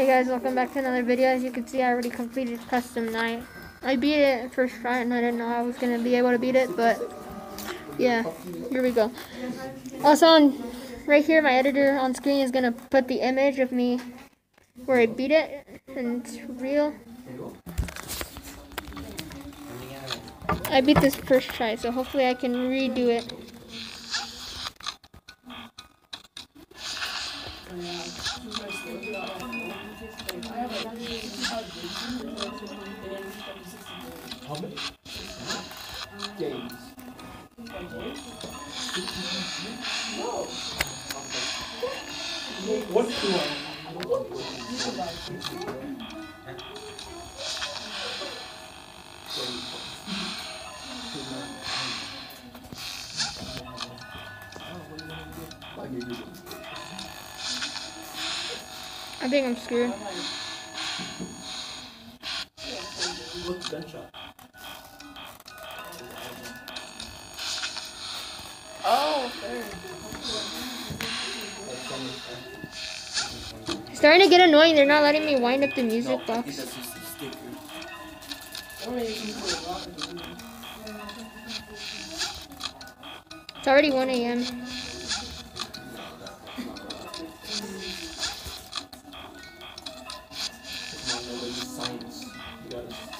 Hey guys, welcome back to another video. As you can see, I already completed Custom Night. I beat it first try and I didn't know I was going to be able to beat it, but yeah, here we go. Also, on, right here, my editor on screen is going to put the image of me where I beat it, and it's real. I beat this first try, so hopefully I can redo it. How many games? What do I? I think I'm screwed. Gunshot? Oh, third. Starting to get annoying. They're not letting me wind up the music box. It's already 1 a.m. Science. You gotta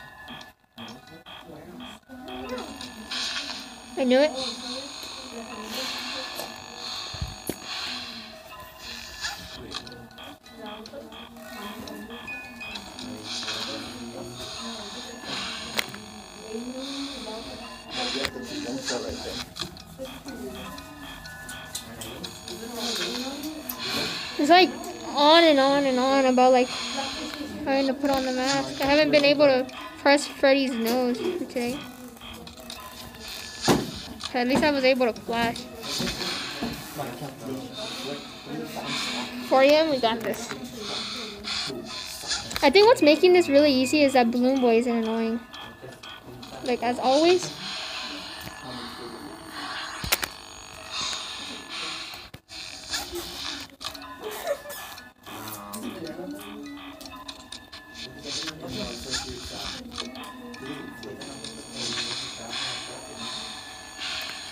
I knew it. It's like on and on and on about like trying to put on the mask. I haven't been able to press Freddy's nose for today. At least I was able to flash. 4 a.m. We got this. I think what's making this really easy is that Balloon Boy isn't annoying. Like as always.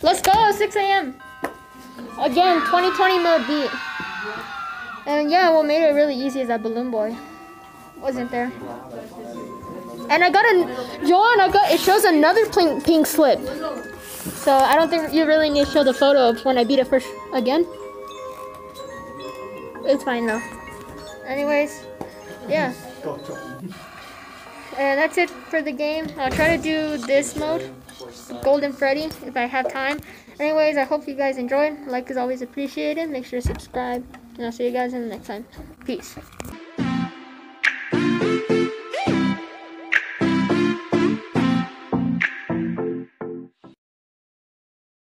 Let's go, 6 a.m. Again, 2020 mode beat. And yeah, what made it really easy is that Balloon Boy wasn't there. And I got a, John, I got, it shows another pink, pink slip. So I don't think you really need to show the photo of when I beat it first again. It's fine though. Anyways, yeah. And that's it for the game. I'll try to do this mode, Golden Freddy, if I have time. Anyways, I hope you guys enjoyed. Like is always appreciated. Make sure to subscribe. And I'll see you guys in the next time. Peace.